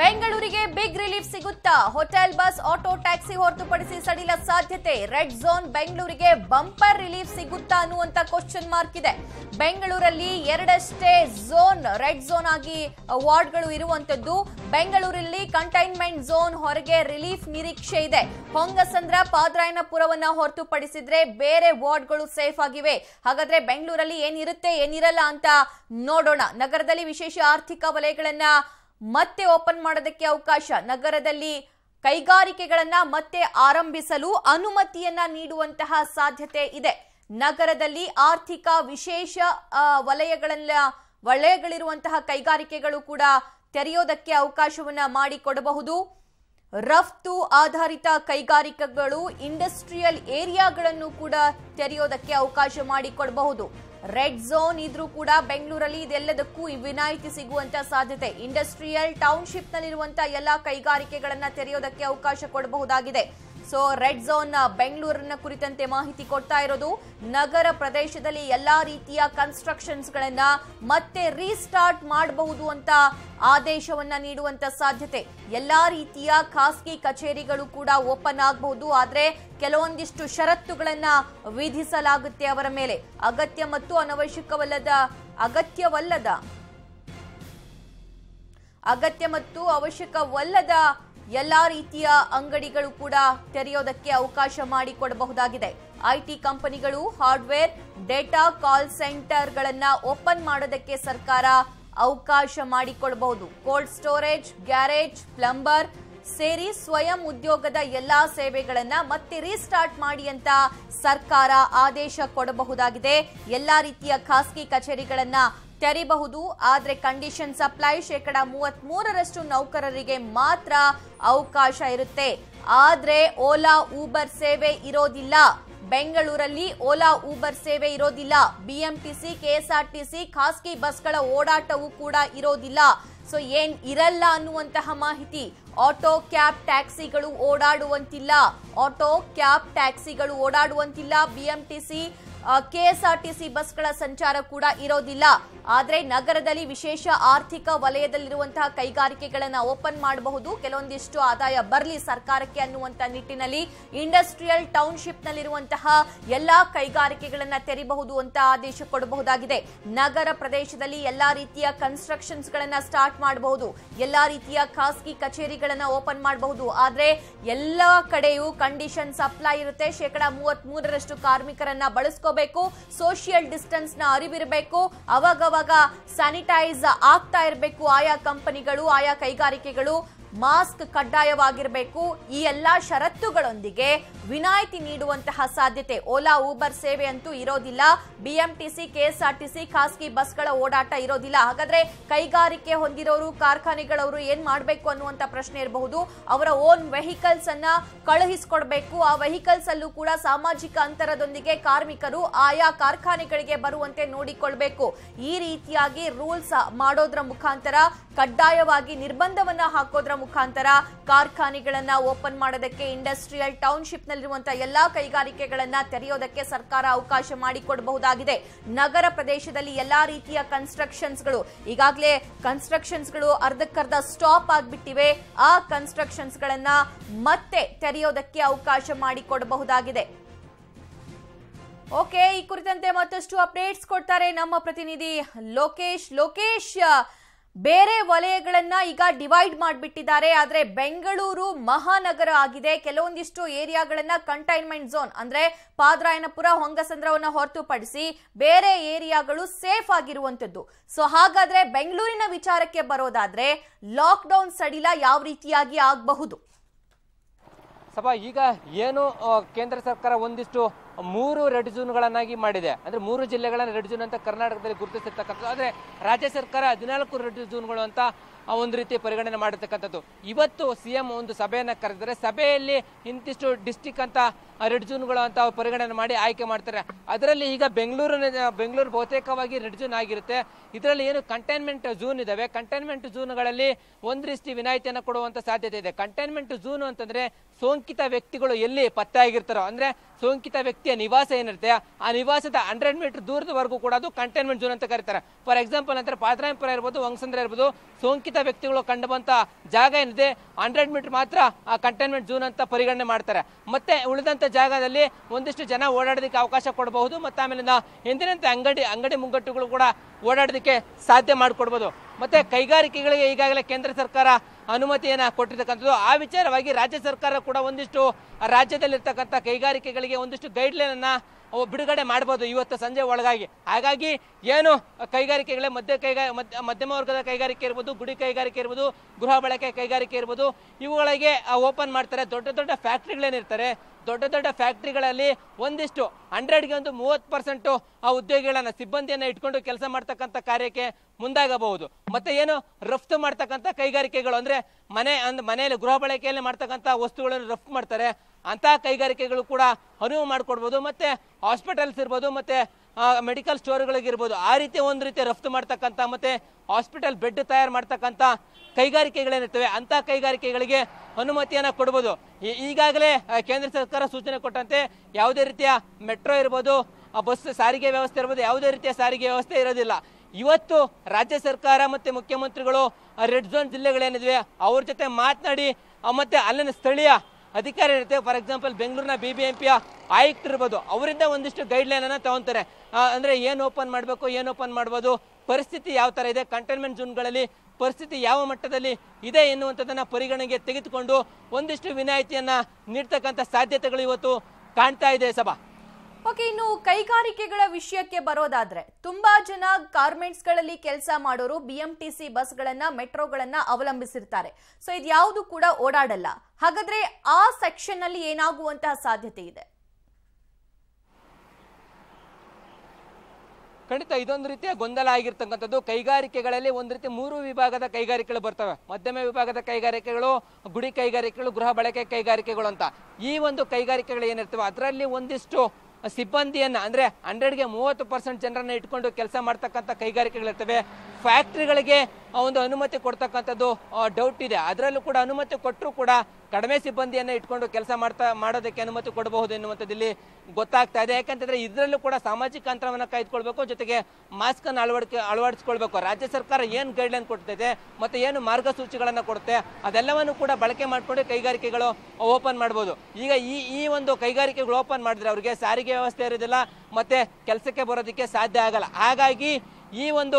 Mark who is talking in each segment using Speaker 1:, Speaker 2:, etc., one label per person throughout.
Speaker 1: ಬೆಂಗಳೂರಿಗೆ big relief ಸಿಗುತ್ತಾ? Hotel, bus, auto, taxi ಹೊರತುಪಡಿಸಿ ಸಡಿಲ ಸಾಧ್ಯತೆ. ರೆಡ್ ಝೋನ್ ಬೆಂಗಳೂರಿಗೆ ಬಂಪರ್ ರಿಲೀಫ್ ಸಿಗುತ್ತಾ ಅನ್ನುವಂತ ಕ್ವಶನ್ ಮಾರ್ಕ್ ಇದೆ. ಬೆಂಗಳೂರಲ್ಲಿ ಎರಡಷ್ಟೇ ಝೋನ್, ರೆಡ್ ಝೋನ್ ಆಗಿ ವಾರ್ಡ್ಗಳು ಇರುವಂತದ್ದು. ಬೆಂಗಳೂರಲ್ಲಿ ಕಂಟೈನ್ಮೆಂಟ್ ಝೋನ್ ಹೊರಗೆ ರಿಲೀಫ್ ನಿರೀಕ್ಷೆ ಇದೆ. ಹೊಂಗಸಂದ್ರ, ಪಾದ್ರಾಯನಪುರವನ್ನ ಹೊರತುಪಡಿಸಿದ್ರೆ ಬೇರೆ ವಾರ್ಡ್ಗಳು ಸೇಫ್ ಆಗಿವೆ. ಹಾಗಾದ್ರೆ ಬೆಂಗಳೂರಲ್ಲಿ ಏನಿರುತ್ತೆ, ಏನಿರಲ್ಲ ಅಂತ ನೋಡೋಣ. ನಗರದಲ್ಲಿ ವಿಶೇಷ ಆರ್ಥಿಕ ವಲಯಗಳನ್ನ ಮತ್ತೆ ಓಪನ್ ಮಾಡೋದಕ್ಕೆ ಅವಕಾಶ. ನಗರದಲ್ಲಿ ಕೈಗಾರಿಕೆಗಳನ್ನ ಮತ್ತೆ ಆರಂಭಿಸಲು ಅನುಮತಿಯನ್ನ ನೀಡುವಂತಹ ಸಾಧ್ಯತೆ ಇದೆ. ನಗರದಲ್ಲಿ ಆರ್ಥಿಕ ವಿಶೇಷ ವಲಯಗಳನ್ನ, ವಲಯಗಳಿರುವಂತಹ ಕೈಗಾರಿಕೆಗಳು ಕೂಡ ತೆರೆಯೋದಕ್ಕೆ ಅವಕಾಶವನ್ನ ಮಾಡಿಕೊಡಬಹುದು. ರಫ್ತು ಆಧಾರಿತ ಕೈಗಾರಿಕೆಗಳು, ಇಂಡಸ್ಟ್ರಿಯಲ್ ಏರಿಯಾಗಳನ್ನು ಕೂಡ ತೆರೆಯೋದಕ್ಕೆ ಅವಕಾಶ ಮಾಡಿಕೊಡಬಹುದು. ರೆಡ್ ಝೋನ್ ಇದ್ರೂ ಕೂಡ ಬೆಂಗಳೂರಲ್ಲಿ ಇದೆಲ್ಲದಕ್ಕೂ ವಿನಾಯಿತಿ ಸಿಗುವಂತ ಸಾಧ್ಯತೆ. ಇಂಡಸ್ಟ್ರಿಯಲ್ ಟೌನ್ಶಿಪ್ ನಲ್ಲಿರುವಂತಹ ಎಲ್ಲಾ ಕೈಗಾರಿಕೆಗಳನ್ನ ತೆರೆಯೋದಕ್ಕೆ ಅವಕಾಶ ಕೊಡಬಹುದಾಗಿದೆ. ಸೊ ರೆಡ್ ಝೋನ್ ಬೆಂಗಳೂರಿನ ಕುರಿತಂತೆ ಮಾಹಿತಿ ಕೊಡ್ತಾ ಇರೋದು. ನಗರ ಪ್ರದೇಶದಲ್ಲಿ ಎಲ್ಲಾ ರೀತಿಯ ಕನ್ಸ್ಟ್ರಕ್ಷನ್ಸ್ ಗಳನ್ನ ಮತ್ತೆ ರೀಸ್ಟಾರ್ಟ್ ಮಾಡಬಹುದು ಅಂತ ಆದೇಶವನ್ನ ನೀಡುವಂತ ಸಾಧ್ಯತೆ. ಎಲ್ಲಾ ರೀತಿಯ ಖಾಸಗಿ ಕಚೇರಿಗಳು ಕೂಡ ಓಪನ್ ಆಗಬಹುದು. ಆದ್ರೆ ಕೆಲವೊಂದಿಷ್ಟು ಷರತ್ತುಗಳನ್ನ ವಿಧಿಸಲಾಗುತ್ತೆ ಅವರ ಮೇಲೆ. ಅಗತ್ಯ ಮತ್ತು ಅನವಶ್ಯಕವಲ್ಲದ, ಅಗತ್ಯವಲ್ಲದ, ಅಗತ್ಯ ಮತ್ತು ಅವಶ್ಯಕವಲ್ಲದ ಎಲ್ಲಾ ರೀತಿಯ ಅಂಗಡಿಗಳು ಕೂಡ ತೆರೆಯೋದಕ್ಕೆ ಅವಕಾಶ ಮಾಡಿಕೊಡಬಹುದಾಗಿದೆ. ಐಟಿ ಕಂಪನಿಗಳು ಹಾರ್ಡ್ವೇರ್, ಡೇಟಾ ಕಾಲ್ ಸೆಂಟರ್ಗಳನ್ನ ಓಪನ್ ಮಾಡೋದಕ್ಕೆ ಸರ್ಕಾರ ಅವಕಾಶ ಮಾಡಿಕೊಡಬಹುದು. ಕೋಲ್ಡ್ ಸ್ಟೋರೇಜ್, ಗ್ಯಾರೇಜ್, ಪ್ಲಂಬರ್ ಸೇರಿ ಸ್ವಯಂ ಉದ್ಯೋಗದ ಎಲ್ಲಾ ಸೇವೆಗಳನ್ನ ಮತ್ತೆ ರೀಸ್ಟಾರ್ಟ್ ಮಾಡಿ ಅಂತ ಸರ್ಕಾರ ಆದೇಶ ಕೊಡಬಹುದಾಗಿದೆ. ಎಲ್ಲಾ ರೀತಿಯ ಖಾಸಗಿ ಕಚೇರಿಗಳನ್ನ ತೆರಿಬಹುದು, ಆದರೆ ಕಂಡೀಷನ್ ಸಪ್ಲೈ ಶೇಕಡ ಮೂವತ್ತ್ ಮೂರರಷ್ಟು ನೌಕರರಿಗೆ ಮಾತ್ರ ಅವಕಾಶ ಇರುತ್ತೆ. ಆದರೆ ಓಲಾ ಊಬರ್ ಸೇವೆ ಇರೋದಿಲ್ಲ. ಬೆಂಗಳೂರಲ್ಲಿ ಓಲಾ ಊಬರ್ ಸೇವೆ ಇರೋದಿಲ್ಲ. ಬಿಎಂಟಿಸಿ ಕೆಎಸ್ಆರ್ಟಿಸಿ ಖಾಸಗಿ ಬಸ್ಗಳ ಓಡಾಟವೂ ಕೂಡ ಇರೋದಿಲ್ಲ. ಸೊ ಏನ್ ಇರಲ್ಲ ಅನ್ನುವಂತಹ ಮಾಹಿತಿ ಆಟೋ ಕ್ಯಾಬ್ ಟ್ಯಾಕ್ಸಿಗಳು ಓಡಾಡುವಂತಿಲ್ಲ. ಆಟೋ ಕ್ಯಾಬ್ ಟ್ಯಾಕ್ಸಿಗಳು ಓಡಾಡುವಂತಿಲ್ಲ. ಬಿಎಂಟಿಸಿ ಕೆಎಸ್ಆರ್ಟಿಸಿ ಬಸ್ಗಳ ಸಂಚಾರ ಕೂಡ ಇರೋದಿಲ್ಲ. ಆದರೆ ನಗರದಲ್ಲಿ ವಿಶೇಷ ಆರ್ಥಿಕ ವಲಯದಲ್ಲಿರುವಂತಹ ಕೈಗಾರಿಕೆಗಳನ್ನ ಓಪನ್ ಮಾಡಬಹುದು. ಕೆಲವೊಂದಿಷ್ಟು ಆದಾಯ ಬರಲಿ ಸರ್ಕಾರಕ್ಕೆ ಅನ್ನುವಂತ ನಿಟ್ಟಿನಲ್ಲಿ ಇಂಡಸ್ಟ್ರಿಯಲ್ ಟೌನ್ಶಿಪ್ ನಲ್ಲಿರುವಂತಹ ಎಲ್ಲಾ ಕೈಗಾರಿಕೆಗಳನ್ನ ತೆರಿಬಹುದು ಅಂತ ಆದೇಶ ಕೊಡಬಹುದಾಗಿದೆ. ನಗರ ಪ್ರದೇಶದಲ್ಲಿ ಎಲ್ಲಾ ರೀತಿಯ ಕನ್ಸ್ಟ್ರಕ್ಷನ್ಸ್ ಗಳನ್ನ ಸ್ಟಾರ್ಟ್ ಮಾಡಬಹುದು. ಎಲ್ಲಾ ರೀತಿಯ ಖಾಸಗಿ ಕಚೇರಿಗಳನ್ನ ಓಪನ್ ಮಾಡಬಹುದು. ಆದರೆ ಎಲ್ಲ ಕಡೆಯೂ ಕಂಡೀಷನ್ ಸಪ್ಲೈ ಇರುತ್ತೆ. ಶೇಕಡ ಮೂವತ್ತ್ ಮೂರರಷ್ಟು ಕಾರ್ಮಿಕರನ್ನ ಬಳಸ್ಕೋಬೇಕು ಸೋಷಿಯಲ್ ಡಿಸ್ಟೆನ್ಸ್ನ ಅರಿವಿರಬೇಕು, ಅವಾಗವಾಗ ಸ್ಯಾನಿಟೈಸ್ ಆಗ್ತಾ ಇರಬೇಕು ಆಯಾ ಕಂಪನಿಗಳು, ಆಯಾ ಕೈಗಾರಿಕೆಗಳು. ಮಾಸ್ಕ್ ಕಡ್ಡಾಯವಾಗಿರಬೇಕು. ಈ ಎಲ್ಲಾ ಷರತ್ತುಗಳೊಂದಿಗೆ ವಿನಾಯಿತಿ ನೀಡುವಂತಹ ಸಾಧ್ಯತೆ. ಓಲಾ ಊಬರ್ ಸೇವೆ ಅಂತೂ ಇರೋದಿಲ್ಲ. ಬಿಎಂಟಿಸಿ ಕೆಎಸ್ಆರ್ಟಿಸಿ ಖಾಸಗಿ ಬಸ್ಗಳ ಓಡಾಟ ಇರೋದಿಲ್ಲ. ಹಾಗಾದ್ರೆ ಕೈಗಾರಿಕೆ ಹೊಂದಿರೋರು, ಕಾರ್ಖಾನೆಗಳವರು ಏನ್ ಮಾಡಬೇಕು ಅನ್ನುವಂತ ಪ್ರಶ್ನೆ ಇರಬಹುದು. ಅವರ ಓನ್ ವೆಹಿಕಲ್ಸ್ ಅನ್ನ ಕಳುಹಿಸಿಕೊಡ್ಬೇಕು. ಆ ವೆಹಿಕಲ್ಸ್ ಅಲ್ಲೂ ಕೂಡ ಸಾಮಾಜಿಕ ಅಂತರದೊಂದಿಗೆ ಕಾರ್ಮಿಕರು ಆಯಾ ಕಾರ್ಖಾನೆಗಳಿಗೆ ಬರುವಂತೆ ನೋಡಿಕೊಳ್ಬೇಕು. ಈ ರೀತಿಯಾಗಿ ರೂಲ್ಸ್ ಮಾಡೋದ್ರ ಮುಖಾಂತರ, ಕಡ್ಡಾಯವಾಗಿ ನಿರ್ಬಂಧವನ್ನ ಹಾಕೋದ್ರ ಮುಖಾಂತರ ಕಾರ್ಖಾನೆಗಳನ್ನ ಓಪನ್ ಮಾಡೋದಕ್ಕೆ, ಇಂಡಸ್ಟ್ರಿಯಲ್ ಟೌನ್ಶಿಪ್ ನಲ್ಲಿರುವಂತಹ ಎಲ್ಲಾ ಕೈಗಾರಿಕೆಗಳನ್ನ ತೆರೆಯೋದಕ್ಕೆ ಸರ್ಕಾರ ಅವಕಾಶ ಮಾಡಿಕೊಡಬಹುದಾಗಿದೆ. ನಗರ ಪ್ರದೇಶದಲ್ಲಿ ಎಲ್ಲಾ ರೀತಿಯ ಕನ್ಸ್ಟ್ರಕ್ಷನ್ಸ್ಗಳು ಈಗಾಗಲೇ ಕನ್ಸ್ಟ್ರಕ್ಷನ್ಸ್ಗಳು ಅರ್ಧಕ್ಕರ್ಧ ಸ್ಟಾಪ್ ಆಗಿಬಿಟ್ಟಿವೆ. ಆ ಕನ್ಸ್ಟ್ರಕ್ಷನ್ಸ್ ಗಳನ್ನ ಮತ್ತೆ ತೆರೆಯೋದಕ್ಕೆ ಅವಕಾಶ ಮಾಡಿಕೊಡಬಹುದಾಗಿದೆ. ಓಕೆ, ಈ ಕುರಿತಂತೆ ಮತ್ತಷ್ಟು ಅಪ್ಡೇಟ್ಸ್ ಕೊಡ್ತಾರೆ ನಮ್ಮ ಪ್ರತಿನಿಧಿ ಲೋಕೇಶ್. ಲೋಕೇಶ್, ಬೇರೆ ವಲಯಗಳನ್ನ ಈಗ ಡಿವೈಡ್ ಮಾಡಿಬಿಟ್ಟಿದ್ದಾರೆ, ಆದ್ರೆ ಬೆಂಗಳೂರು ಮಹಾನಗರ ಆಗಿದೆ. ಕೆಲವೊಂದಿಷ್ಟು ಏರಿಯಾಗಳನ್ನ ಕಂಟೈನ್ಮೆಂಟ್ ಝೋನ್, ಅಂದ್ರೆ ಪಾದ್ರಾಯನಪುರ, ಹೊಂಗಸಂದ್ರವನ್ನ ಹೊರತುಪಡಿಸಿ ಬೇರೆ ಏರಿಯಾಗಳು ಸೇಫ್ ಆಗಿರುವಂತದ್ದು ಸೊ, ಹಾಗಾದ್ರೆ ಬೆಂಗಳೂರಿನ ವಿಚಾರಕ್ಕೆ ಬರೋದಾದ್ರೆ ಲಾಕ್ಡೌನ್ ಸಡಿಲ ಯಾವ ರೀತಿಯಾಗಿ ಆಗಬಹುದು?
Speaker 2: ಸಭಾ, ಈಗ ಏನು ಕೇಂದ್ರ ಸರ್ಕಾರ ಒಂದಿಷ್ಟು ಮೂರು ರೆಡ್ ಝೋನ್ಗಳನ್ನಾಗಿ ಮಾಡಿದೆ. ಅಂದ್ರೆ ಮೂರು ಜಿಲ್ಲೆಗಳನ್ನ ರೆಡ್ ಝೋನ್ ಅಂತ ಕರ್ನಾಟಕದಲ್ಲಿ ಗುರುತಿಸಿರ್ತಕ್ಕಂಥದ್ದು. ಆದ್ರೆ ರಾಜ್ಯ ಸರ್ಕಾರ ಹದಿನಾಲ್ಕು ರೆಡ್ ಝೋನ್ಗಳು ಅಂತ ಒಂದು ರೀತಿ ಪರಿಗಣನೆ ಮಾಡಿರ್ತಕ್ಕಂಥದ್ದು. ಇವತ್ತು ಸಿ ಎಂ ಒಂದು ಸಭೆಯನ್ನ ಕರೆದಿದ್ದಾರೆ. ಸಭೆಯಲ್ಲಿ ಇಂತಿಷ್ಟು ಡಿಸ್ಟಿಕ್ ಅಂತ ರೆಡ್ ಝೋನ್ಗಳು ಅಂತ ಪರಿಗಣನೆ ಮಾಡಿ ಆಯ್ಕೆ ಮಾಡ್ತಾರೆ. ಅದರಲ್ಲಿ ಈಗ ಬೆಂಗಳೂರಿನ ಬೆಂಗಳೂರು ಬಹುತೇಕವಾಗಿ ರೆಡ್ ಝೋನ್ ಆಗಿರುತ್ತೆ. ಇದರಲ್ಲಿ ಏನು ಕಂಟೈನ್ಮೆಂಟ್ ಝೋನ್ ಇದಾವೆ. ಕಂಟೈನ್ಮೆಂಟ್ ಝೋನ್ಗಳಲ್ಲಿ ಒಂದೃಷ್ಟಿ ವಿನಾಯಿತಿಯನ್ನು ಕೊಡುವಂತ ಸಾಧ್ಯತೆ ಇದೆ. ಕಂಟೈನ್ಮೆಂಟ್ ಝೋನ್ ಅಂತಂದ್ರೆ ಸೋಂಕಿತ ವ್ಯಕ್ತಿಗಳು ಎಲ್ಲಿ ಪತ್ತೆ ಆಗಿರ್ತಾರೋ. ಅಂದ್ರೆ ಸೋಂಕಿತ ವ್ಯಕ್ತಿಯ ನಿವಾಸ ಏನಿರುತ್ತೆ, ಆ ನಿವಾಸದ ಹಂಡ್ರೆಡ್ ಮೀಟರ್ ದೂರದವರೆಗೂ ಕೂಡ ಅದು ಕಂಟೈನ್ಮೆಂಟ್ ಝೋನ್ ಅಂತ ಕರೀತಾರೆ. ಫಾರ್ ಎಕ್ಸಾಂಪಲ್ ಅಂದ್ರೆ ಪಾದ್ರಾಯಪುರ ಇರ್ಬೋದು, ವಂಗಸಂದ್ರ ಇರ್ಬೋದು, ಸೋಂಕಿತ ವ್ಯಕ್ತಿಗಳು ಕಂಡುಬಂತ ಜಾಗ ಏನಿದೆ, ಹಂಡ್ರೆಡ್ ಮೀಟರ್ ಮಾತ್ರ ಆ ಕಂಟೈನ್ಮೆಂಟ್ ಝೋನ್ ಅಂತ ಪರಿಗಣನೆ ಮಾಡ್ತಾರೆ. ಮತ್ತೆ ಉಳಿದಂತ ಜಾಗದಲ್ಲಿ ಒಂದಿಷ್ಟು ಜನ ಓಡಾಡೋದಕ್ಕೆ ಅವಕಾಶ ಕೊಡಬಹುದು ಮತ್ತೆ ಆಮೇಲೆ ಹಿಂದಿನಂತೆ ಅಂಗಡಿ ಅಂಗಡಿ ಮುಂಗಟ್ಟುಗಳು ಕೂಡ ಓಡಾಡೋದಕ್ಕೆ ಸಾಧ್ಯ ಮಾಡಿಕೊಡ್ಬೋದು. ಮತ್ತೆ ಕೈಗಾರಿಕೆಗಳಿಗೆ ಈಗಾಗಲೇ ಕೇಂದ್ರ ಸರ್ಕಾರ ಅನುಮತಿಯನ್ನು ಕೊಟ್ಟಿರ್ತಕ್ಕಂಥದ್ದು. ಆ ವಿಚಾರವಾಗಿ ರಾಜ್ಯ ಸರ್ಕಾರ ಕೂಡ ಒಂದಿಷ್ಟು ರಾಜ್ಯದಲ್ಲಿರ್ತಕ್ಕಂಥ ಕೈಗಾರಿಕೆಗಳಿಗೆ ಒಂದಿಷ್ಟು ಗೈಡ್ಲೈನ್ ಅನ್ನ ಅವು ಬಿಡುಗಡೆ ಮಾಡ್ಬೋದು ಇವತ್ತು ಸಂಜೆ ಒಳಗಾಗಿ. ಹಾಗಾಗಿ ಏನು ಕೈಗಾರಿಕೆಗಳೇ ಮಧ್ಯ ಕೈಗಾ, ಮಧ್ಯ, ಮಧ್ಯಮ ವರ್ಗದ ಕೈಗಾರಿಕೆ ಇರ್ಬೋದು, ಗುಡಿ ಕೈಗಾರಿಕೆ ಇರ್ಬೋದು, ಗೃಹ ಬಳಕೆ ಕೈಗಾರಿಕೆ ಇರ್ಬೋದು, ಇವುಗಳಿಗೆ ಓಪನ್ ಮಾಡ್ತಾರೆ. ದೊಡ್ಡ ದೊಡ್ಡ ಫ್ಯಾಕ್ಟ್ರಿಗಳೇನಿರ್ತಾರೆ ದೊಡ್ಡ ದೊಡ್ಡ ಫ್ಯಾಕ್ಟ್ರಿಗಳಲ್ಲಿ ಒಂದಿಷ್ಟು ಹಂಡ್ರೆಡ್ಗೆ ಒಂದು ಮೂವತ್ತು ಪರ್ಸೆಂಟು ಆ ಉದ್ಯೋಗಿಗಳನ್ನು, ಸಿಬ್ಬಂದಿಯನ್ನು ಇಟ್ಕೊಂಡು ಕೆಲಸ ಮಾಡ್ತಕ್ಕಂಥ ಕಾರ್ಯಕ್ಕೆ ಮುಂದಾಗಬಹುದು. ಮತ್ತು ಏನು? ರಫ್ತು ಮಾಡ್ತಕ್ಕಂಥ ಕೈಗಾರಿಕೆಗಳು. ಅಂದರೆ ಮನೆ, ಅಂದ್ ಮನೆಯಲ್ಲಿ ಗೃಹ ಬಳಕೆಯಲ್ಲಿ ಮಾಡ್ತಕ್ಕಂಥ ವಸ್ತುಗಳನ್ನು ರಫ್ತು ಮಾಡ್ತಾರೆ. ಅಂತ ಕೈಗಾರಿಕೆಗಳು ಕೂಡ ಅನುವು ಮಾಡಿಕೊಡ್ಬೋದು, ಮತ್ತೆ ಹಾಸ್ಪಿಟಲ್ಸ್ ಇರ್ಬೋದು, ಮತ್ತೆ ಮೆಡಿಕಲ್ ಸ್ಟೋರ್ಗಳಿಗಿರ್ಬೋದು ಆ ರೀತಿ ಒಂದು ರೀತಿ ರಫ್ತು ಮಾಡ್ತಕ್ಕಂಥ ಮತ್ತೆ ಹಾಸ್ಪಿಟಲ್ ಬೆಡ್ ತಯಾರು ಮಾಡ್ತಕ್ಕಂಥ ಕೈಗಾರಿಕೆಗಳೇನಿರ್ತವೆ, ಅಂತ ಕೈಗಾರಿಕೆಗಳಿಗೆ ಅನುಮತಿಯನ್ನ ಕೊಡ್ಬೋದು. ಈಗಾಗಲೇ ಕೇಂದ್ರ ಸರ್ಕಾರ ಸೂಚನೆ ಕೊಟ್ಟಂತೆ ಯಾವುದೇ ರೀತಿಯ ಮೆಟ್ರೋ ಇರ್ಬೋದು ಬಸ್ ಸಾರಿಗೆ ವ್ಯವಸ್ಥೆ ಇರ್ಬೋದು, ಯಾವುದೇ ರೀತಿಯ ಸಾರಿಗೆ ವ್ಯವಸ್ಥೆ ಇರೋದಿಲ್ಲ. ಇವತ್ತು ರಾಜ್ಯ ಸರ್ಕಾರ ಮತ್ತೆ ಮುಖ್ಯಮಂತ್ರಿಗಳು ರೆಡ್ ಝೋನ್ ಜಿಲ್ಲೆಗಳೇನಿದ್ವೆ, ಅವ್ರ ಜೊತೆ ಮಾತನಾಡಿ ಮತ್ತೆ ಅಲ್ಲಿನ ಸ್ಥಳೀಯ ಅಧಿಕಾರಿ ಇರುತ್ತೆ. ಫಾರ್ ಎಕ್ಸಾಂಪಲ್ ಬೆಂಗಳೂರಿನ ಬಿ ಬಿ ಎಂ ಪಿಯ ಆಯುಕ್ತರಿರ್ಬೋದು ಅವರಿಂದ ಒಂದಿಷ್ಟು ಗೈಡ್ಲೈನನ್ನು ತಗೊಂತಾರೆ. ಅಂದ್ರೆ ಏನು ಓಪನ್ ಮಾಡಬೇಕು, ಏನು ಓಪನ್ ಮಾಡ್ಬೋದು, ಪರಿಸ್ಥಿತಿ ಯಾವ ತರ ಇದೆ ಕಂಟೈನ್ಮೆಂಟ್ ಝೋನ್ಗಳಲ್ಲಿ ಪರಿಸ್ಥಿತಿ ಯಾವ ಮಟ್ಟದಲ್ಲಿ ಇದೆ ಎನ್ನುವಂಥದ್ದನ್ನು ಪರಿಗಣನೆಗೆ ತೆಗೆದುಕೊಂಡು ಒಂದಿಷ್ಟು ವಿನಾಯಿತಿಯನ್ನು ನೀಡ್ತಕ್ಕಂಥ ಸಾಧ್ಯತೆಗಳು ಇವತ್ತು ಕಾಣ್ತಾ ಇದೆ ಸಭಾ.
Speaker 1: ಓಕೆ, ಇನ್ನು ಕೈಗಾರಿಕೆಗಳ ವಿಷಯಕ್ಕೆ ಬರೋದಾದ್ರೆ, ತುಂಬಾ ಜನ ಗಾರ್ಮೆಂಟ್ಸ್ಗಳಲ್ಲಿ ಕೆಲಸ ಮಾಡೋರು ಬಿಎಂಟಿಸಿ ಬಸ್ಗಳನ್ನ, ಮೆಟ್ರೋಗಳನ್ನ ಅವಲಂಬಿಸಿರ್ತಾರೆ. ಸೊ ಇದ್ಯಾವುದು ಕೂಡ ಓಡಾಡಲ್ಲ. ಹಾಗಾದ್ರೆ ಆ ಸೆಕ್ಷನ್ ಅಲ್ಲಿ ಏನಾಗುವಂತಹ ಸಾಧ್ಯತೆ ಇದೆ?
Speaker 2: ಖಂಡಿತ ಇದೊಂದು ರೀತಿಯ ಗೊಂದಲ ಆಗಿರ್ತಕ್ಕಂಥದ್ದು. ಕೈಗಾರಿಕೆಗಳಲ್ಲಿ ಒಂದು ರೀತಿ ಮೂರು ವಿಭಾಗದ ಕೈಗಾರಿಕೆಗಳು ಬರ್ತವೆ. ಮಧ್ಯಮ ವಿಭಾಗದ ಕೈಗಾರಿಕೆಗಳು, ಗುಡಿ ಕೈಗಾರಿಕೆಗಳು, ಗೃಹ ಬಳಕೆ ಕೈಗಾರಿಕೆಗಳು ಅಂತ. ಈ ಒಂದು ಕೈಗಾರಿಕೆಗಳು ಏನಿರ್ತವೆ, ಅದರಲ್ಲಿ ಒಂದಿಷ್ಟು ಸಿಬ್ಬಂದಿಯನ್ನ ಅಂದ್ರೆ ಹಂಡ್ರೆಡ್ಗೆ ಮೂವತ್ತು ಪರ್ಸೆಂಟ್ ಜನರನ್ನ ಇಟ್ಕೊಂಡು ಕೆಲಸ ಮಾಡ್ತಕ್ಕಂಥ ಕೈಗಾರಿಕೆಗಳಿರ್ತವೆ. ಫ್ಯಾಕ್ಟ್ರಿಗಳಿಗೆ ಒಂದು ಅನುಮತಿ ಕೊಡ್ತಕ್ಕಂಥದ್ದು ಡೌಟ್ ಇದೆ. ಅದರಲ್ಲೂ ಕೂಡ ಅನುಮತಿ ಕೊಟ್ಟರೂ ಕೂಡ ಕಡಿಮೆ ಸಿಬ್ಬಂದಿಯನ್ನು ಇಟ್ಕೊಂಡು ಕೆಲಸ ಮಾಡ್ತಾ, ಮಾಡೋದಕ್ಕೆ ಅನುಮತಿ ಕೊಡಬಹುದು ಎನ್ನುವಂಥದ್ದು ಗೊತ್ತಾಗ್ತಾ ಇದೆ. ಯಾಕಂತಂದ್ರೆ ಇದರಲ್ಲೂ ಕೂಡ ಸಾಮಾಜಿಕ ಅಂತರವನ್ನು ಕಾಯ್ದುಕೊಳ್ಬೇಕು, ಜೊತೆಗೆ ಮಾಸ್ಕ್ ಅನ್ನು ಅಳವಡಿಕೆ, ಅಳವಡಿಸ್ಕೊಳ್ಬೇಕು. ರಾಜ್ಯ ಸರ್ಕಾರ ಏನು ಗೈಡ್ಲೈನ್ ಕೊಡ್ತಿದೆ, ಮತ್ತೆ ಏನು ಮಾರ್ಗಸೂಚಿಗಳನ್ನು ಕೊಡುತ್ತೆ, ಅದೆಲ್ಲವನ್ನು ಕೂಡ ಬಳಕೆ ಮಾಡಿಕೊಂಡು ಕೈಗಾರಿಕೆಗಳು ಓಪನ್ ಮಾಡ್ಬೋದು. ಈಗ ಈ ಈ ಒಂದು ಕೈಗಾರಿಕೆಗಳು ಓಪನ್ ಮಾಡಿದ್ರೆ ಅವರಿಗೆ ಸಾರಿಗೆ ವ್ಯವಸ್ಥೆ ಇರೋದಿಲ್ಲ, ಮತ್ತೆ ಕೆಲಸಕ್ಕೆ ಬರೋದಕ್ಕೆ ಸಾಧ್ಯ ಆಗಲ್ಲ. ಹಾಗಾಗಿ ಈ ಒಂದು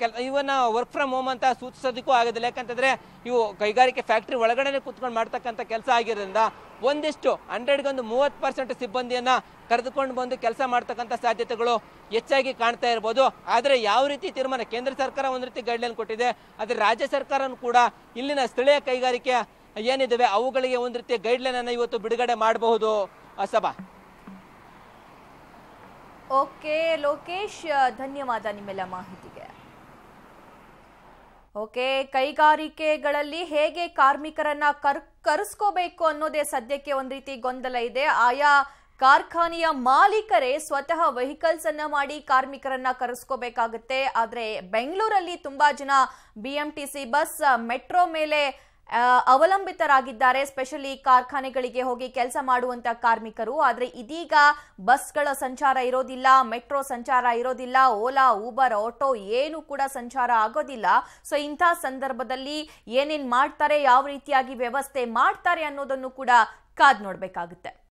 Speaker 2: ಕೆಲ, ಇವನ್ನ ವರ್ಕ್ ಫ್ರಮ್ ಹೋಮ್ ಅಂತ ಸೂಚಿಸೋದಕ್ಕೂ ಆಗೋದಿಲ್ಲ. ಯಾಕಂತಂದ್ರೆ ಇವು ಕೈಗಾರಿಕೆ ಫ್ಯಾಕ್ಟ್ರಿ ಒಳಗಡೆ ಕೂತ್ಕೊಂಡು ಮಾಡ್ತಕ್ಕಂಥ ಕೆಲಸ ಆಗಿರೋದ್ರಿಂದ ಒಂದಿಷ್ಟು ಹಂಡ್ರೆಡ್ಗೆ ಒಂದು ಮೂವತ್ತು ಪರ್ಸೆಂಟ್ ಸಿಬ್ಬಂದಿಯನ್ನ ಕರೆದುಕೊಂಡು ಬಂದು ಕೆಲಸ ಮಾಡ್ತಕ್ಕಂಥ ಸಾಧ್ಯತೆಗಳು ಹೆಚ್ಚಾಗಿ ಕಾಣ್ತಾ ಇರ್ಬೋದು. ಆದರೆ ಯಾವ ರೀತಿ ತೀರ್ಮಾನ ಕೇಂದ್ರ ಸರ್ಕಾರ ಒಂದು ರೀತಿ ಗೈಡ್ಲೈನ್ ಕೊಟ್ಟಿದೆ, ಆದರೆ ರಾಜ್ಯ ಸರ್ಕಾರನೂ ಕೂಡ ಇಲ್ಲಿನ ಸ್ಥಳೀಯ ಕೈಗಾರಿಕೆ ಏನಿದ್ದಾವೆ ಅವುಗಳಿಗೆ ಒಂದು ರೀತಿಯ ಗೈಡ್ಲೈನನ್ನು ಇವತ್ತು ಬಿಡುಗಡೆ ಮಾಡಬಹುದು. ಸಭಾ.
Speaker 1: ಓಕೆ ಲೋಕೇಶ್, ಧನ್ಯವಾದ ನಿಮ್ಮೆಲ್ಲ ಮಾಹಿತಿಗೆ. ಓಕೆ, ಕೈಗಾರಿಕೆಗಳಲ್ಲಿ ಹೇಗೆ ಕಾರ್ಮಿಕರನ್ನ ಕರ್, ಕರೆಸ್ಕೋಬೇಕು ಅನ್ನೋದೇ ಸದ್ಯಕ್ಕೆ ಒಂದು ರೀತಿ ಗೊಂದಲ ಇದೆ. ಆಯಾ ಕಾರ್ಖಾನೆಯ ಮಾಲೀಕರೇ ಸ್ವತಃ ವೆಹಿಕಲ್ಸ್ ಅನ್ನ ಮಾಡಿ ಕಾರ್ಮಿಕರನ್ನ ಕರೆಸ್ಕೋಬೇಕಾಗುತ್ತೆ. ಆದ್ರೆ ಬೆಂಗಳೂರಲ್ಲಿ ತುಂಬಾ ಜನ ಬಿಎಂಟಿಸಿ ಬಸ್, ಮೆಟ್ರೋ ಮೇಲೆ ಅವಲಂಬಿತರಾಗಿದ್ದಾರೆ ಸ್ಪೆಷಲಿ ಕಾರ್ಖಾನೆಗಳಿಗೆ ಹೋಗಿ ಕೆಲಸ ಮಾಡುವಂತ ಕಾರ್ಮಿಕರು. ಆದರೆ ಇದೀಗ ಬಸ್ಗಳ ಸಂಚಾರ ಇರೋದಿಲ್ಲ, ಮೆಟ್ರೋ ಸಂಚಾರ ಇರೋದಿಲ್ಲ, ಓಲಾ, ಊಬರ್, ಆಟೋ ಏನು ಕೂಡ ಸಂಚಾರ ಆಗೋದಿಲ್ಲ. ಸೊ ಇಂಥ ಸಂದರ್ಭದಲ್ಲಿ ಏನೇನ್ ಮಾಡ್ತಾರೆ, ಯಾವ ರೀತಿಯಾಗಿ ವ್ಯವಸ್ಥೆ ಮಾಡ್ತಾರೆ ಅನ್ನೋದನ್ನು ಕೂಡ ಕಾದ್ ನೋಡ್ಬೇಕಾಗುತ್ತೆ.